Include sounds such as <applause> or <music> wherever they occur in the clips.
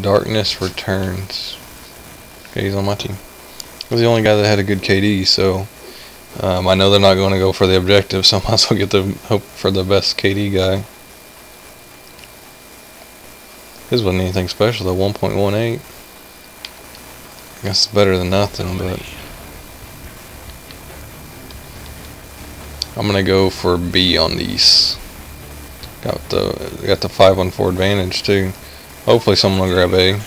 Darkness returns. Okay, he's on my team. He was the only guy that had a good KD, so um, I know they're not going to go for the objective, <laughs> so I might as well get the hope for the best KD guy. His wasn't anything special though, 1.18. I guess better than nothing, but I'm gonna go for B on these. Got the got the five on four advantage too. Hopefully someone will grab A.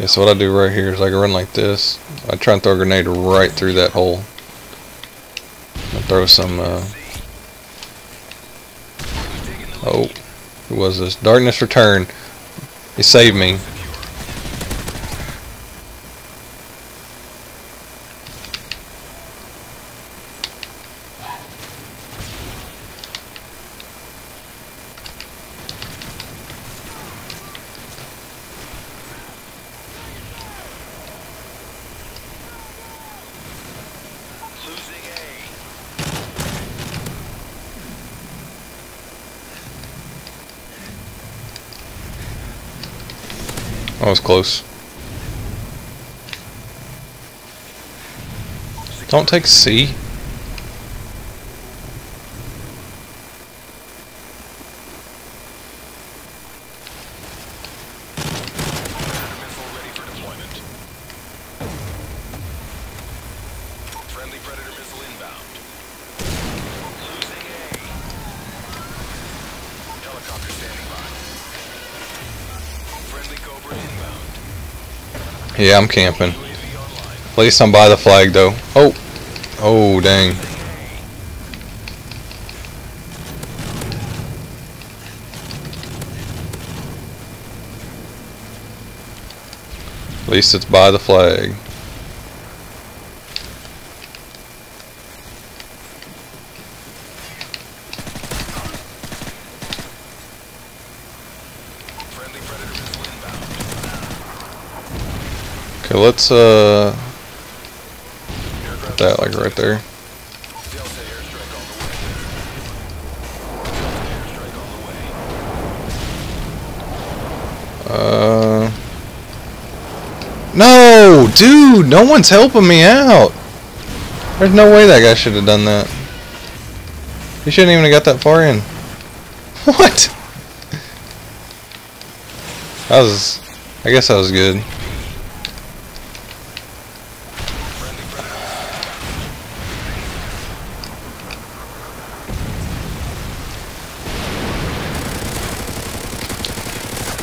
Yeah, so what I do right here is I can run like this. I try and throw a grenade right through that hole. Throw some uh Oh. Who was this? Darkness Return. He saved me. That was close. Don't take C. Yeah, I'm camping. At least I'm by the flag though. Oh. Oh, dang. At least it's by the flag. Okay, let's uh put that like right there. Uh No, dude, no one's helping me out. There's no way that guy should have done that. He shouldn't even have got that far in. <laughs> What? That was I guess that was good.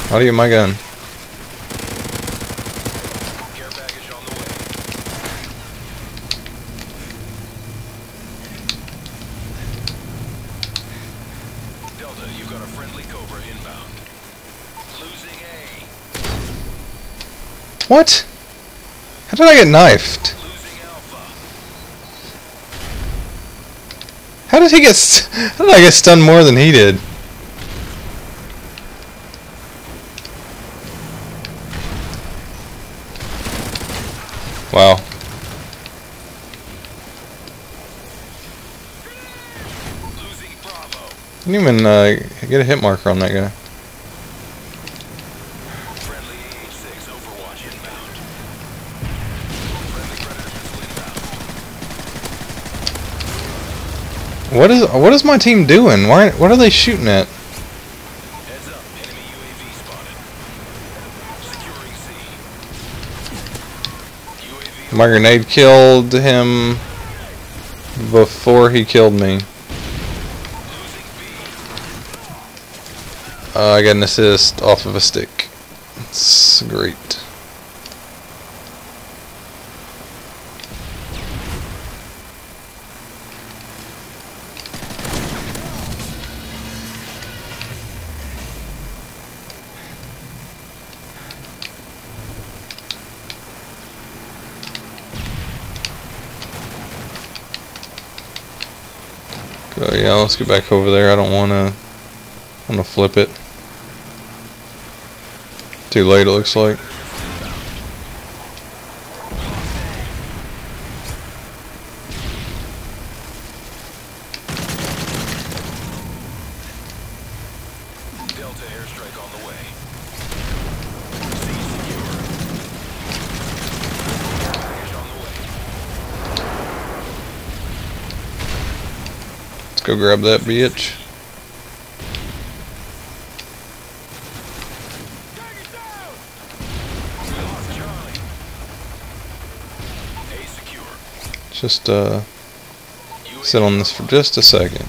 How do you get my gun? care package on the way. Delta, you got a friendly Cobra inbound. Losing A. What? How did I get knifed? Losing Alpha. How did he get <laughs> how did I get stunned more than he did? Wow. Didn't even uh, get a hit marker on that guy. Friendly AH-6 Overwatch inbound. Friendly Predator missile inbound. What is what is my team doing? Why what are they shooting at? Heads up, enemy UAV spotted. Securing C. UAV My grenade killed him before he killed me. Uh, I got an assist off of a stick. It's great. So yeah, let's get back over there. I don't wanna wanna flip it. Too late it looks like. Delta airstrike on the way. C secure. Package on the way. Let's go grab that bitch. Just uh, sit on this for just a second.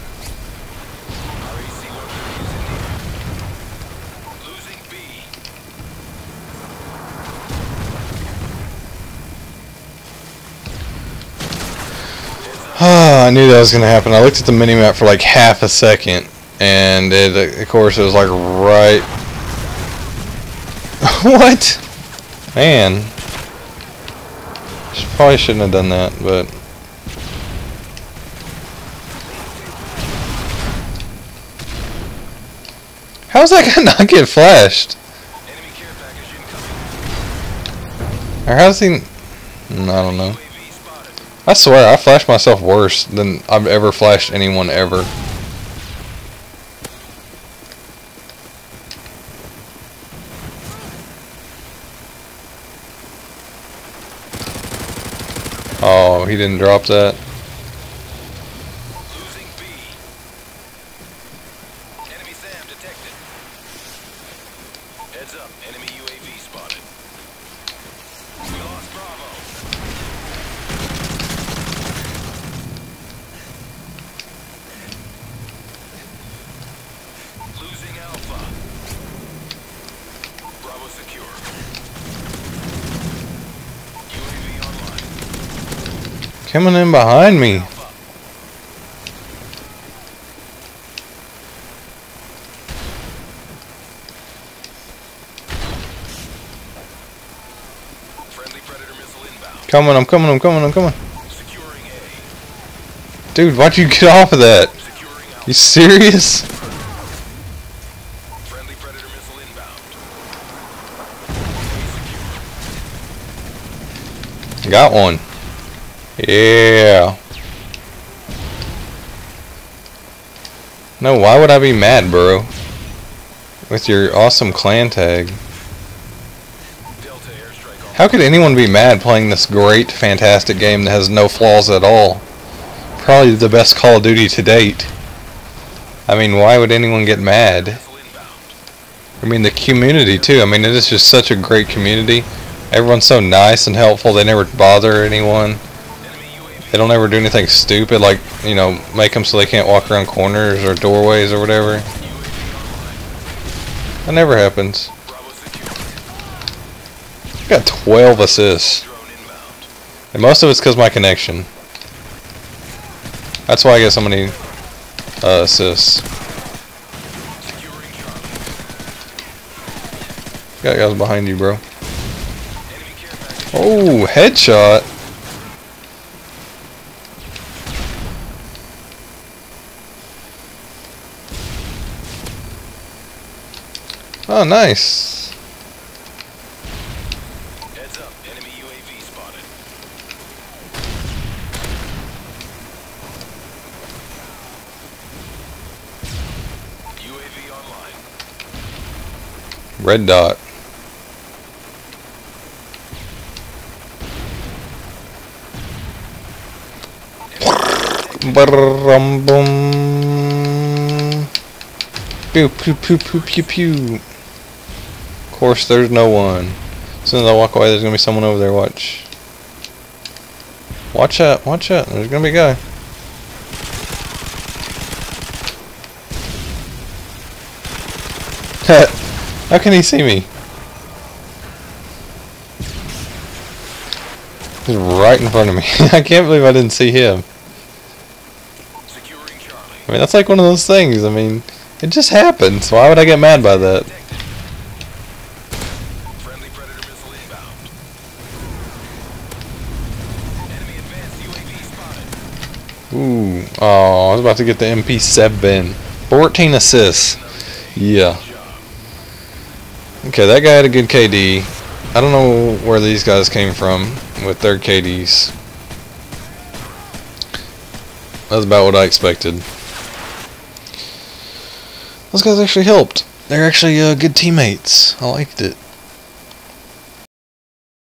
I knew that was gonna happen. I looked at the minimap for like half a second, and it, of course, it was like right. <laughs> what? Man, probably shouldn't have done that, but how's that guy <laughs> not get flashed? Or how's he? I don't know. I swear, I flashed myself worse than I've ever flashed anyone ever. Oh, he didn't drop that. Coming in behind me. Alpha. Friendly Predator missile inbound. Coming, I'm coming, I'm coming, I'm coming. Dude, why'd you get off of that? You serious? Friendly Predator missile inbound. Got one. Yeah. No, why would I be mad, bro? With your awesome clan tag. How could anyone be mad playing this great, fantastic game that has no flaws at all? Probably the best Call of Duty to date. I mean, why would anyone get mad? I mean, the community too. I mean, it is just such a great community. Everyone's so nice and helpful. They never bother anyone. They don't ever do anything stupid, like you know, make them so they can't walk around corners or doorways or whatever. That never happens. Secure. Got 12 assists, and most of it's because my connection. That's why I get so many uh, assists. Got guys behind you, bro. Oh, headshot. Oh, nice. Heads up, enemy UAV spotted. UAV online. Red dot. Boom. Pew pew pew pew pew pew. Of course, there's no one. As soon as I walk away, there's gonna be someone over there. Watch. Watch out! Watch out! There's gonna be a guy. <laughs> How can he see me? He's right in front of me. <laughs> I can't believe I didn't see him. I mean, that's like one of those things. I mean, it just happens. Why would I get mad by that? Oh, I was about to get the MP7. 14 assists. Yeah. Okay, that guy had a good KD. I don't know where these guys came from with their KDs. That's about what I expected. Those guys actually helped. they're actually uh, good teammates. I liked it.